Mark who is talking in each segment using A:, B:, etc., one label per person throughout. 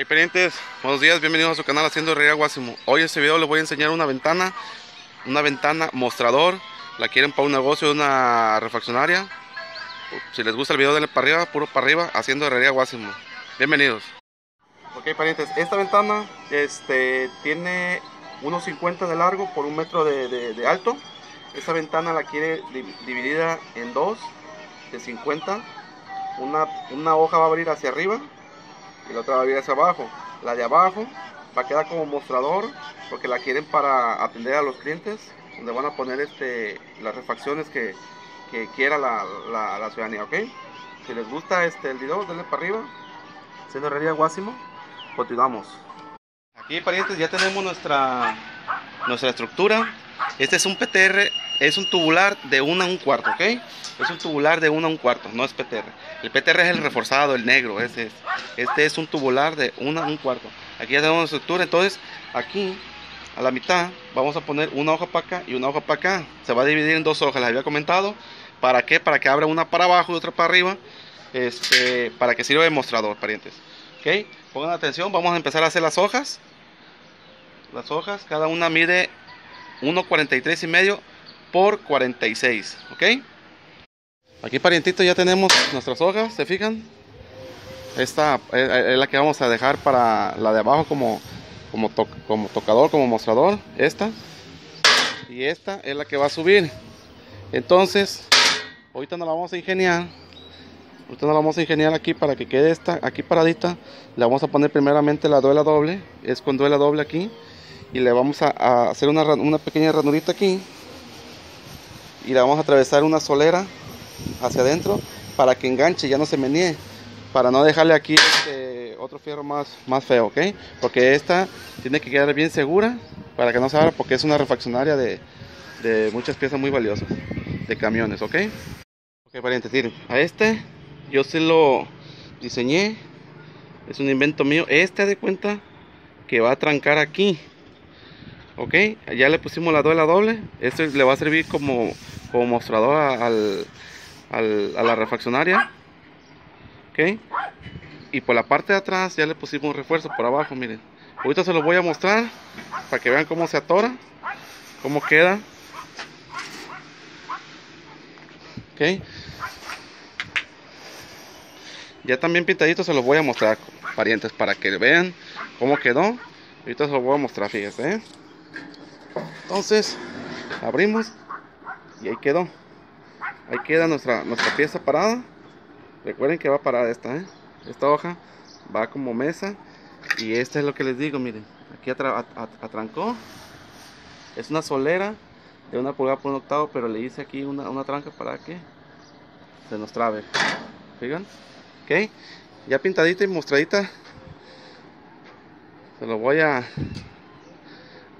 A: Ok, pendientes, buenos días, bienvenidos a su canal Haciendo Herrería Guásimo. Hoy en este video les voy a enseñar una ventana, una ventana mostrador. La quieren para un negocio, una refaccionaria. Si les gusta el video, denle para arriba, puro para arriba, Haciendo Herrería Guásimo. Bienvenidos. Ok, parientes, esta ventana este, tiene unos 50 de largo por un metro de, de- de alto. Esta ventana la quiere di- dividida en dos, de 50. Una, una hoja va a abrir hacia arriba y la otra va a abrir hacia abajo. La de abajo va a quedar como mostrador porque la quieren para atender a los clientes, donde van a poner este, las refacciones que, que quiera la, la, la ciudadanía, ¿ok? Si les gusta este, el video, denle para arriba. Siendo herrería Guásimo, continuamos. Aquí, parientes, ya tenemos nuestra, nuestra estructura. Este es un PTR, es un tubular de 1 a un cuarto, ¿ok? Es un tubular de 1 a un cuarto, no es PTR. El PTR es el reforzado, el negro, ese es. Este es un tubular de 1 a un cuarto. Aquí ya tenemos estructura, entonces aquí a la mitad vamos a poner una hoja para acá y una hoja para acá. Se va a dividir en dos hojas, les había comentado. ¿Para qué? Para que abra una para abajo y otra para arriba. Este, para que sirva de mostrador, parientes. ¿Ok? Pongan atención, vamos a empezar a hacer las hojas. Las hojas, cada una mide 1.43 y medio por 46, ¿ok? Aquí parientito ya tenemos nuestras hojas, ¿se fijan? Esta es, es la que vamos a dejar para la de abajo como, como, to- como tocador, como mostrador, esta. Y esta es la que va a subir. Entonces, ahorita nos la vamos a ingeniar. Ahorita nos la vamos a ingeniar aquí para que quede esta aquí paradita. Le vamos a poner primeramente la duela doble, es con duela doble aquí y le vamos a, a hacer una, una pequeña ranurita aquí y le vamos a atravesar una solera hacia adentro para que enganche, ya no se menee, para no dejarle aquí este, otro fierro más, más feo, ¿ok? Porque esta tiene que quedar bien segura para que no se abra porque es una refaccionaria de, de muchas piezas muy valiosas, de camiones, ¿ok? Ok, parientes, a este yo se lo diseñé, es un invento mío, este de cuenta que va a trancar aquí, ok ya le pusimos la duela doble. Este le va a servir como, como mostrador al, al- a la refaccionaria. Ok. Y por la parte de atrás ya le pusimos un refuerzo por abajo miren. Ahorita se los voy a mostrar para que vean cómo se atora cómo queda. Ok. Ya también pintadito se los voy a mostrar parientes para que vean cómo quedó. Ahorita se los voy a mostrar fíjense ¿eh? Entonces, abrimos y ahí quedó. Ahí queda nuestra, nuestra pieza parada. Recuerden que va parada esta, ¿eh? Esta hoja va como mesa. Y este es lo que les digo, miren. Aquí atra- at- at- atrancó. Es una solera de una pulgada por un octavo, pero le hice aquí una, una tranca para que se nos trabe. ¿Fijan? Ok. Ya pintadita y mostradita. Se lo voy a,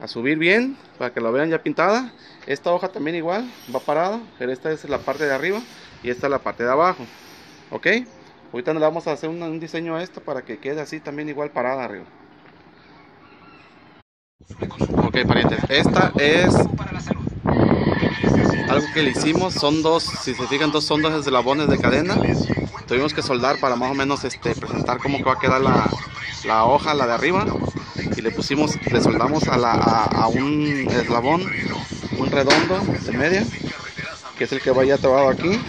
A: a subir bien para que lo vean ya pintada. Esta hoja también igual va parada, pero esta es la parte de arriba y esta es la parte de abajo. Ok, ahorita le vamos a hacer un, un diseño a esto para que quede así también igual parada arriba. Ok, parientes, esta es algo que le hicimos. Son dos, si se fijan, dos son dos eslabones de cadena. Tuvimos que soldar para más o menos este, presentar cómo que va a quedar la, la hoja, la de arriba y le pusimos, le soldamos a, la, a, un eslabón, un redondo de media, que es el que vaya atrapado aquí.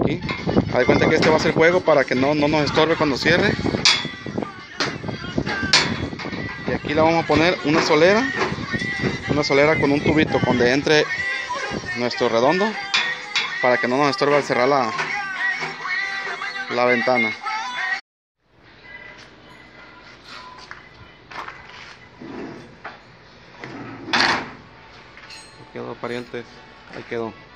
A: Aquí. De cuenta que este va a ser juego para que no, no nos estorbe cuando cierre. Y aquí le vamos a poner una solera, una solera con un tubito donde entre nuestro redondo para que no nos estorbe al cerrar la, la ventana. Ahí quedó parientes, ahí quedó.